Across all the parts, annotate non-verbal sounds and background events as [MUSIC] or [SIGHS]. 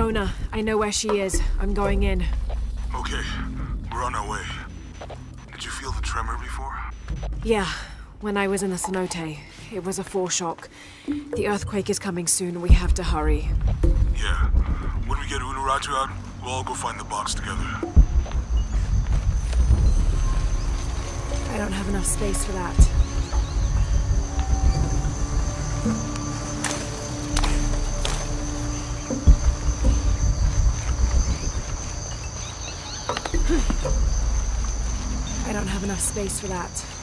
Jonah, I know where she is. I'm going in. Okay, we're on our way. Did you feel the tremor before? Yeah, when I was in the cenote. It was a foreshock. The earthquake is coming soon. We have to hurry. Yeah. When we get Unuratu out, we'll all go find the box together. I don't have enough space for that. Have enough space for that.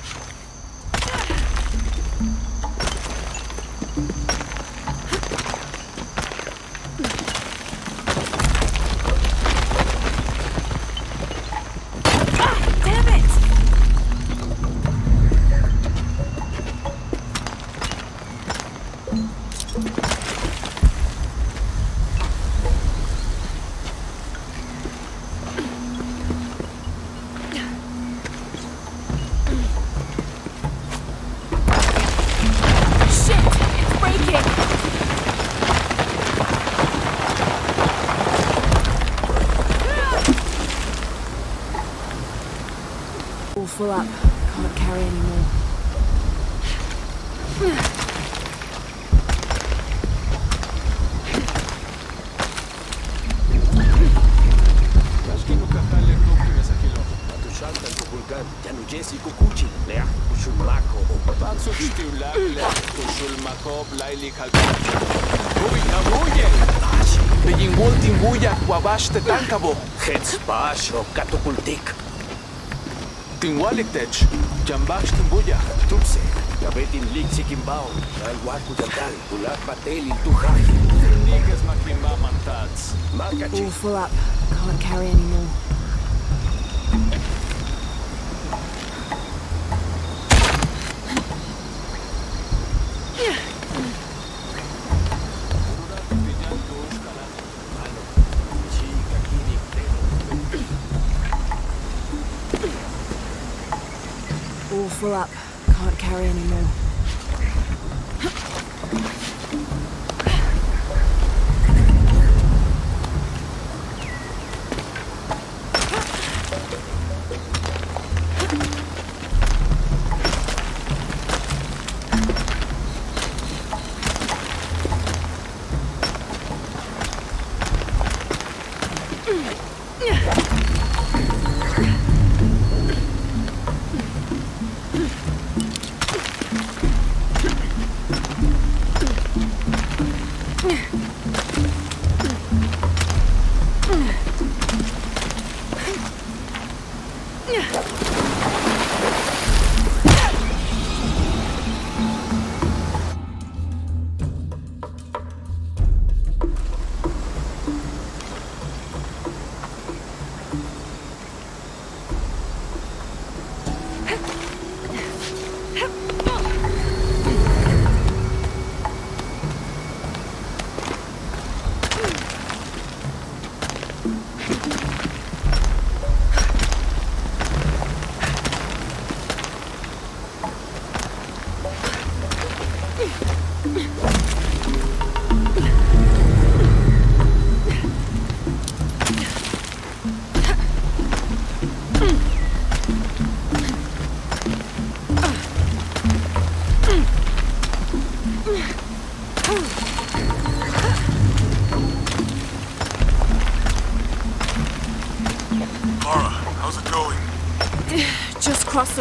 Bejingol timbuya wabash te tankabo. Hets basho katupultik. Tinwaliktech. Jambash timbuya. Tupse. Kabetin lik sikimbao. Al waku jantal. Ulat batel il tuhaji. Nikas makimba mantats. All full up. Can't carry anymore. All full up.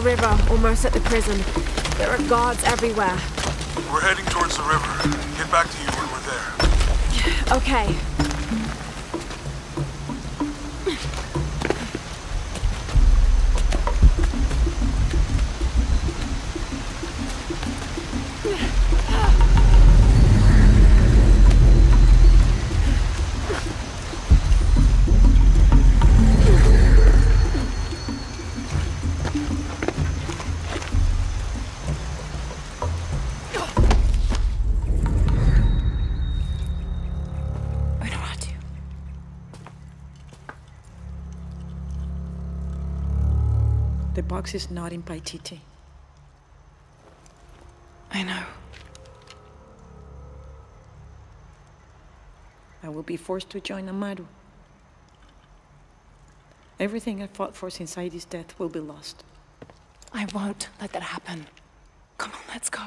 River, almost at the prison. There are guards everywhere. We're heading towards the river. Get back to you when we're there. Okay. Box is not in Paititi. I know. I will be forced to join Amaru. Everything I fought for since Heidi's death will be lost. I won't let that happen. Come on, let's go.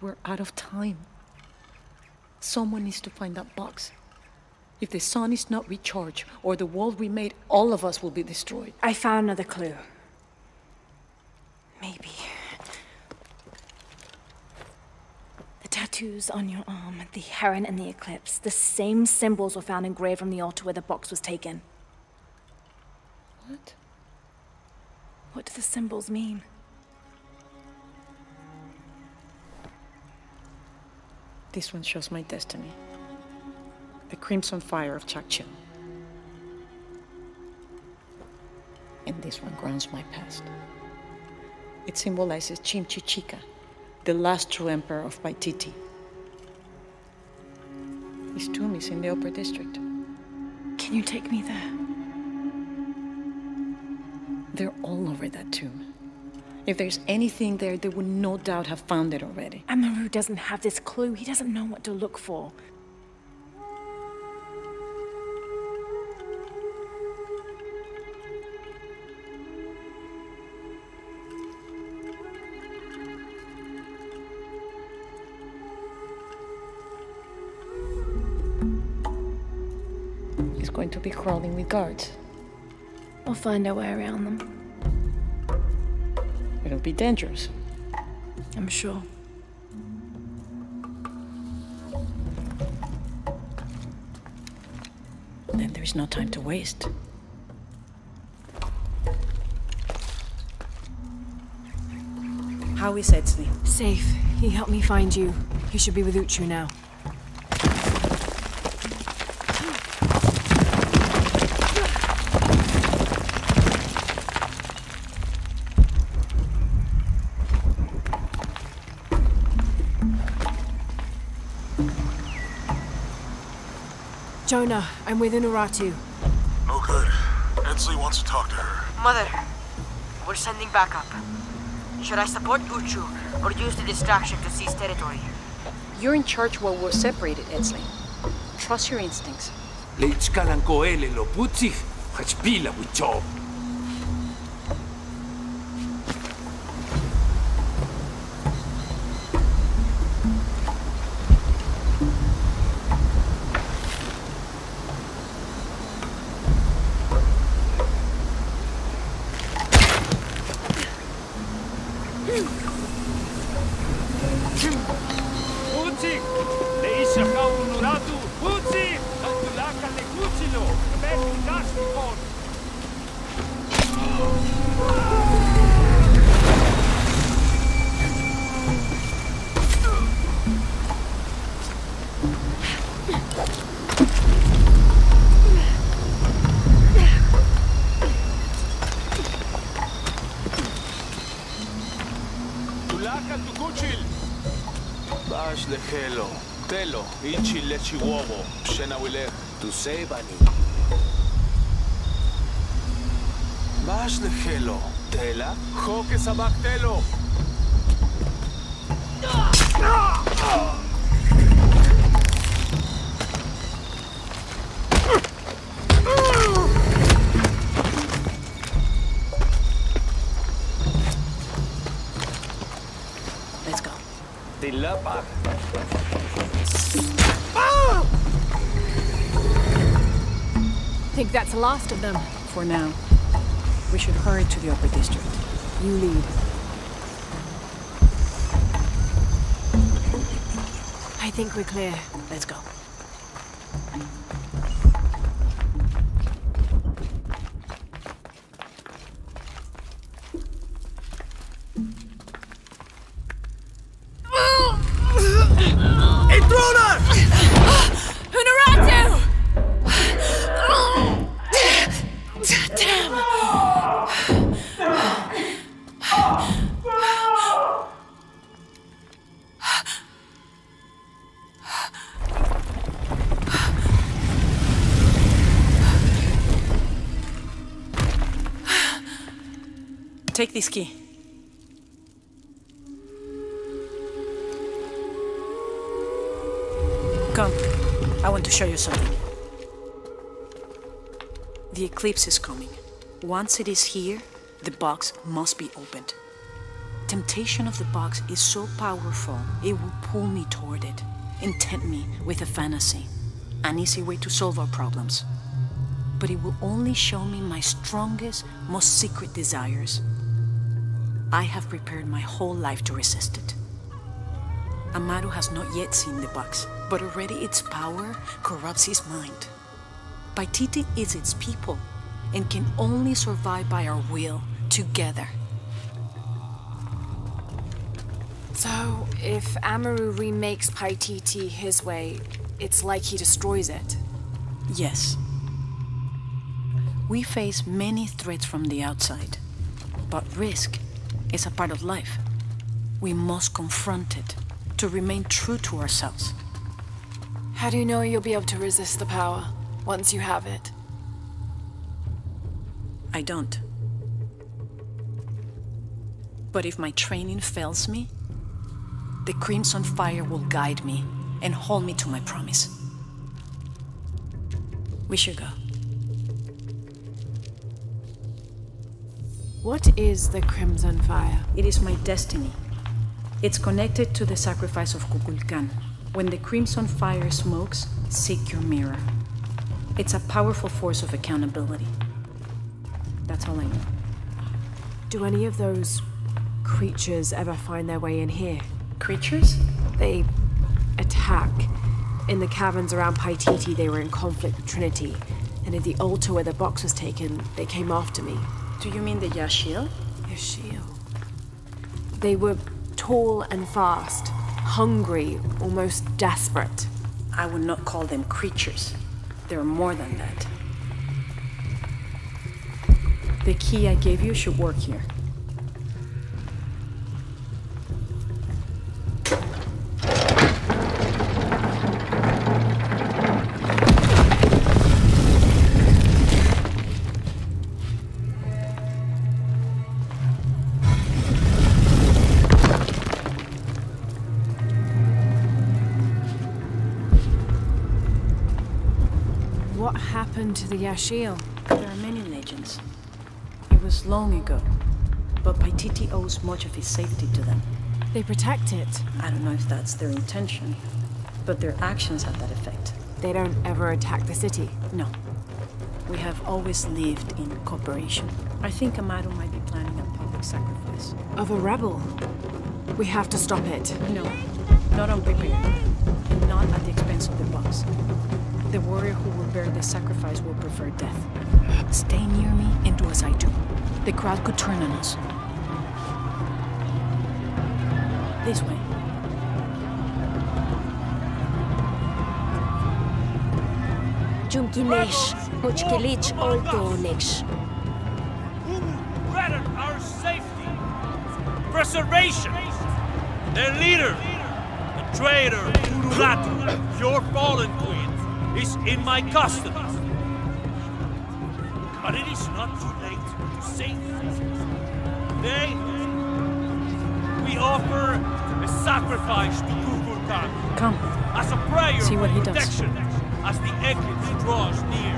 We're out of time. Someone needs to find that box. If the sun is not recharged, or the world we made, all of us will be destroyed. I found another clue. Maybe. The tattoos on your arm, the heron and the eclipse, the same symbols were found engraved from the altar where the box was taken. What? What do the symbols mean? This one shows my destiny. The crimson fire of Chak Chel. And this one grounds my past. It symbolizes Chimchichica, the last true emperor of Paititi. His tomb is in the upper district. Can you take me there? They're all over that tomb. If there's anything there, they would no doubt have found it already. Amaru doesn't have this clue. He doesn't know what to look for. Going to be crawling with guards. We'll find our way around them. It'll be dangerous. I'm sure. Then there's no time to waste. How is Etzli? Safe. He helped me find you. He should be with Uchu now. Jonah, I'm with Unuratu. No good. Etzli wants to talk to her. Mother, we're sending backup. Should I support Uchu or use the distraction to seize territory? You're in charge while we're separated, Etzli. Trust your instincts. Leitzkalan koele lo putzig, hachpila wichob. Tulaka tu kuchil! Bash de Helo. Telo, ichi lechi wobo, pshena wilech. Tu sebani. Bash de Helo. Tela, joke sabak telo. Let's Tilapa. Think that's the last of them. For now, we should hurry to the upper district. You lead. I think we're clear. Let's go. This key. Come. I want to show you something. The eclipse is coming. Once it is here, the box must be opened. Temptation of the box is so powerful, it will pull me toward it and tempt me with a fantasy, an easy way to solve our problems. But it will only show me my strongest, most secret desires. I have prepared my whole life to resist it. Amaru has not yet seen the box, but already its power corrupts his mind. Paititi is its people and can only survive by our will together. So, if Amaru remakes Paititi his way, it's like he destroys it. Yes. We face many threats from the outside, but risk is a part of life. We must confront it to remain true to ourselves. How do you know you'll be able to resist the power once you have it? I don't. But if my training fails me, the Crimson Fire will guide me and hold me to my promise. We should go. What is the Crimson Fire? It is my destiny. It's connected to the sacrifice of Kukulkan. When the Crimson Fire smokes, seek your mirror. It's a powerful force of accountability. That's all I know. Do any of those creatures ever find their way in here? Creatures? They attack. In the caverns around Paititi, they were in conflict with Trinity. And at the altar where the box was taken, they came after me. Do you mean the Yaaxil? Yaaxil. They were tall and fast, hungry, almost desperate. I would not call them creatures. They're more than that. The key I gave you should work here. To the Yaaxil? There are many legends. It was long ago, but Paititi owes much of his safety to them. They protect it. I don't know if that's their intention, but their actions have that effect. They don't ever attack the city. No. We have always lived in cooperation. I think Amaru might be planning a public sacrifice. Of a rebel. We have to stop it. No, not unprepared, and not at the expense of the boss. The warrior who will bear the sacrifice will prefer death. Stay near me and do as I do. The crowd could turn on us. This way. Jumkinesh, Muchkilich Oldonesh. Who threaten our safety, preservation. Their leader, the traitor Unuratu, your fallen queen, is in my custody. But it is not too late to save them. Today, we offer a sacrifice to Kukulkan Come. as a prayer See what for he does. as the eclipse draws near.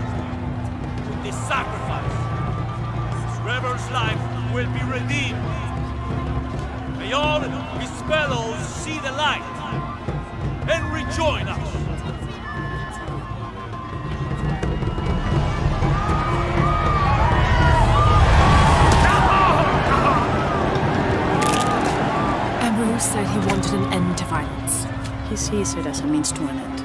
With this sacrifice, this rebel's life will be redeemed. May all his fellows see the light and rejoin us. Sees it as a means to an end.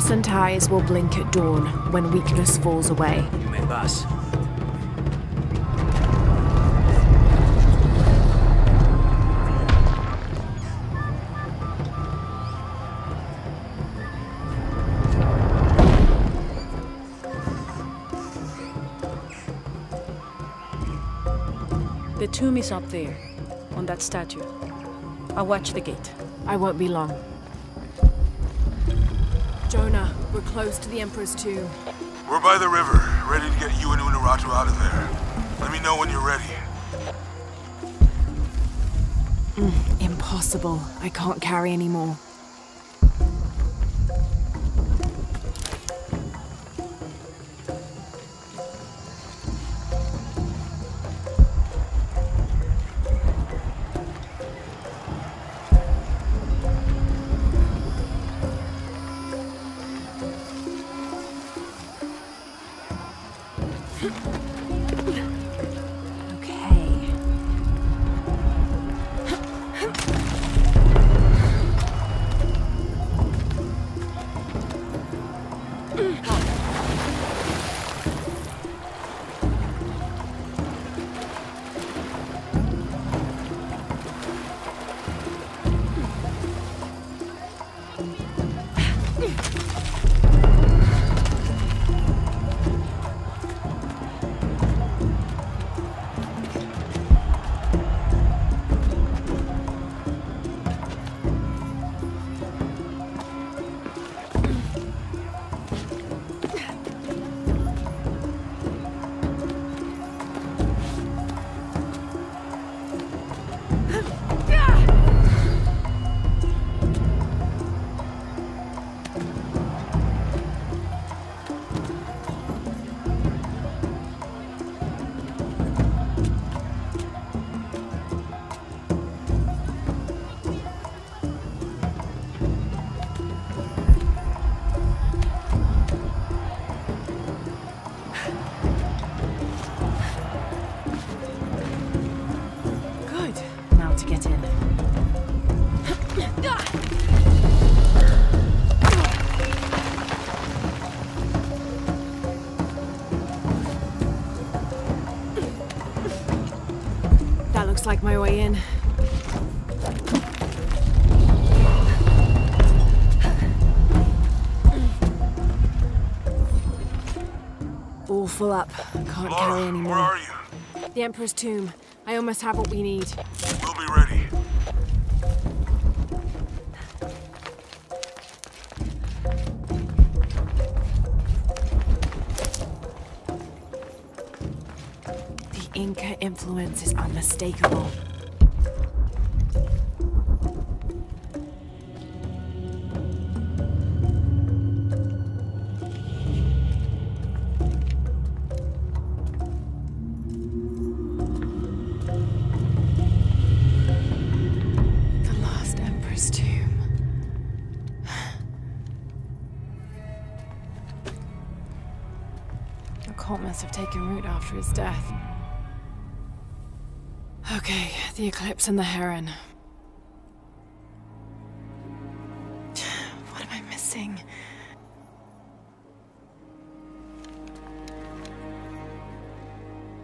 Innocent eyes will blink at dawn when weakness falls away. Me vas. The tomb is up there, on that statue. I'll watch the gate. I won't be long. Jonah, we're close to the Emperor's tomb. We're by the river, ready to get you and Unuratu out of there. Let me know when you're ready. Mm, impossible. I can't carry any more. Looks like my way in. All full up. I can't carry anymore. where are you? The Emperor's tomb. I almost have what we need. Influence is unmistakable. The last Emperor's tomb. [SIGHS] The cult must have taken root after his death. Okay, the eclipse and the heron. [SIGHS] What am I missing?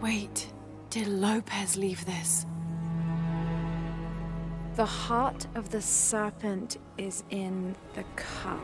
Wait, did Lopez leave this? The heart of the serpent is in the cup.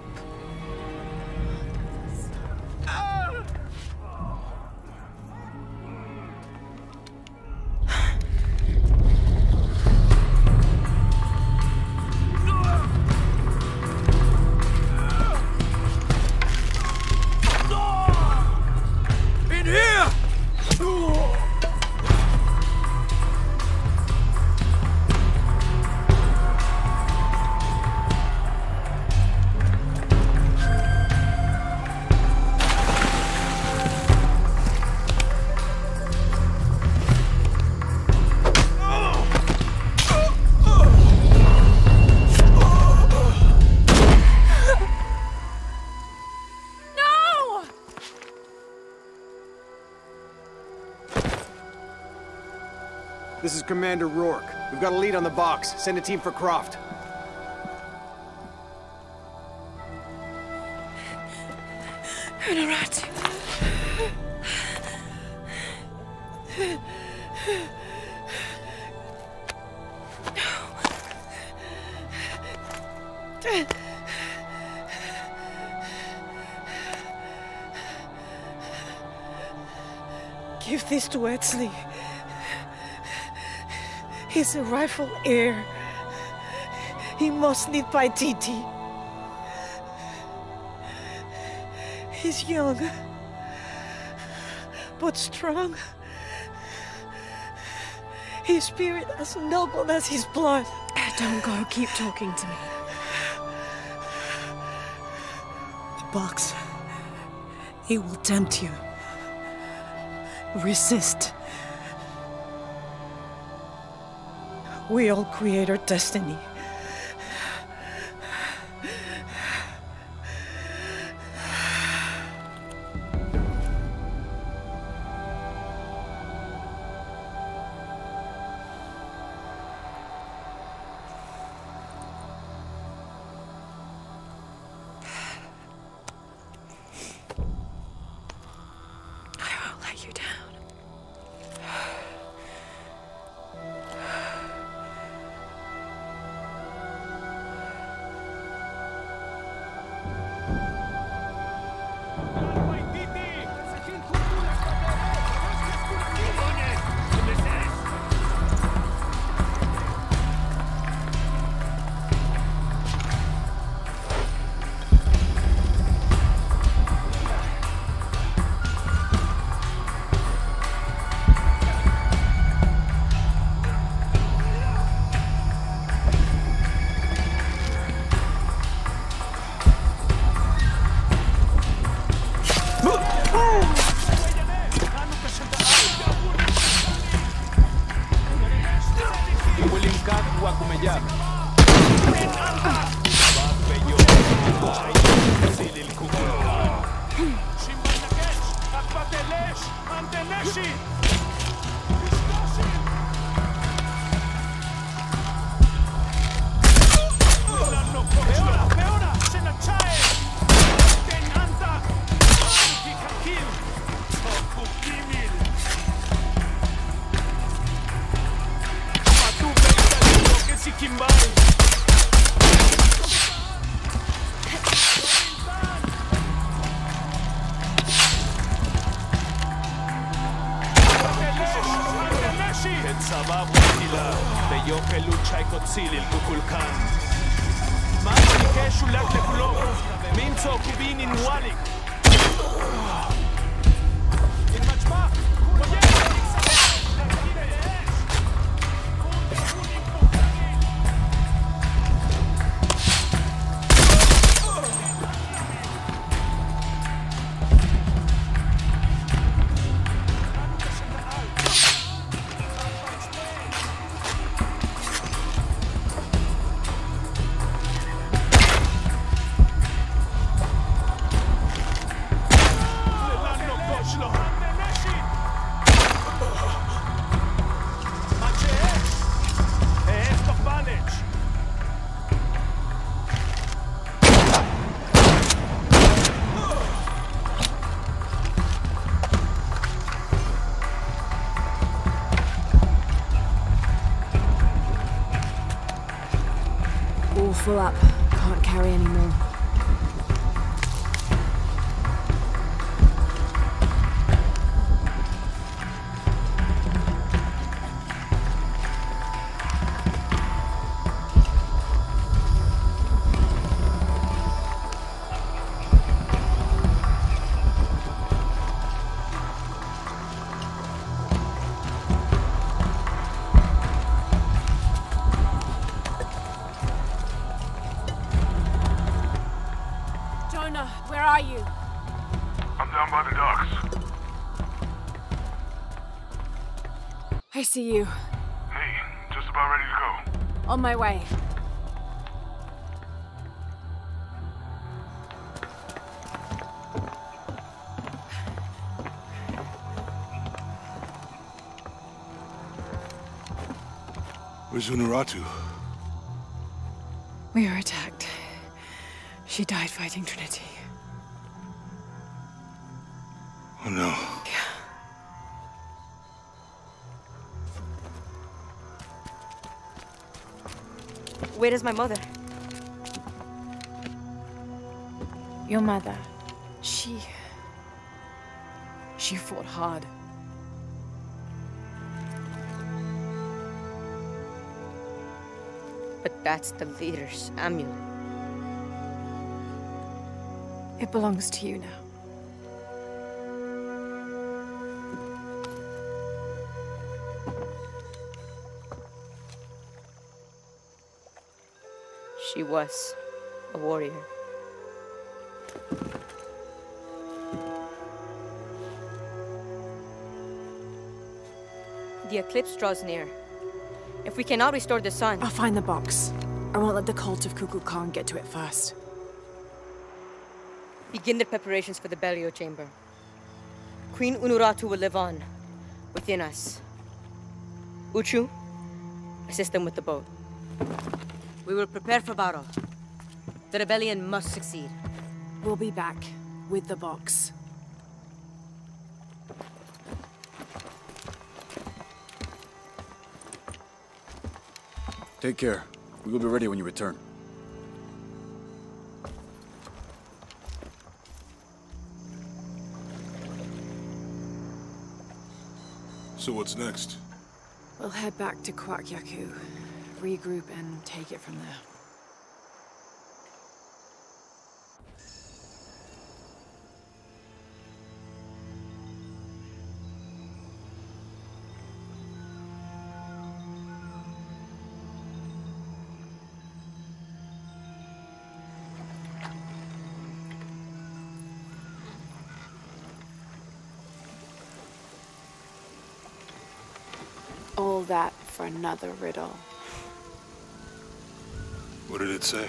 Commander Rourke. We've got a lead on the box. Send a team for Croft. Unuratu. Give this to Etzli. He's a rightful heir. He must live by Titi. He's young, but strong. His spirit as noble as his blood. Don't go. Keep talking to me. The box. It will tempt you. Resist. We all create our destiny. Full up. See you. Hey, just about ready to go. On my way. Where's Unuratu? We were attacked. She died fighting Trinity. Where is my mother? Your mother. She. She fought hard. But that's the leader's amulet. It belongs to you now. Was a warrior. The eclipse draws near. If we cannot restore the sun... I'll find the box. I won't let the cult of Kukulkan Khan get to it first. Begin the preparations for the burial chamber. Queen Unuratu will live on, within us. Uchu, assist them with the boat. We will prepare for battle. The rebellion must succeed. We'll be back with the box. Take care. We will be ready when you return. So what's next? We'll head back to Kuwaq Yaku, regroup and take it from there. All that for another riddle. What did it say?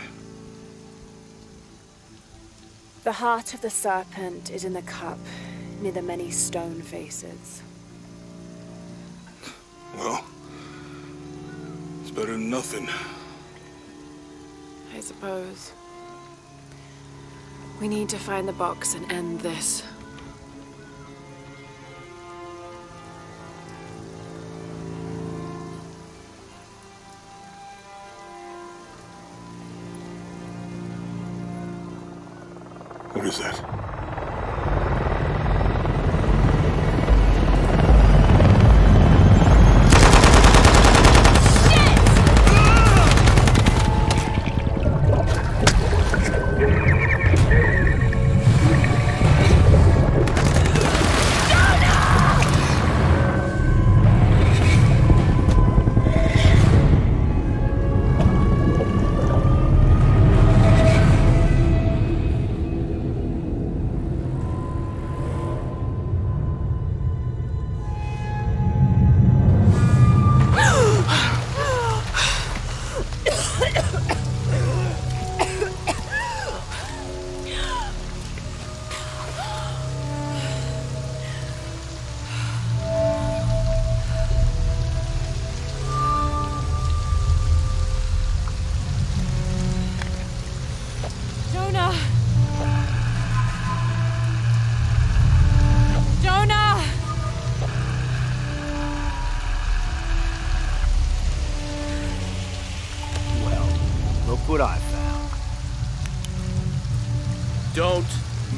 The heart of the serpent is in the cup, near the many stone faces. Well, it's better than nothing. I suppose. We need to find the box and end this. What is that?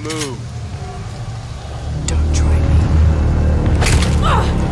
Move. Don't try me. Ah!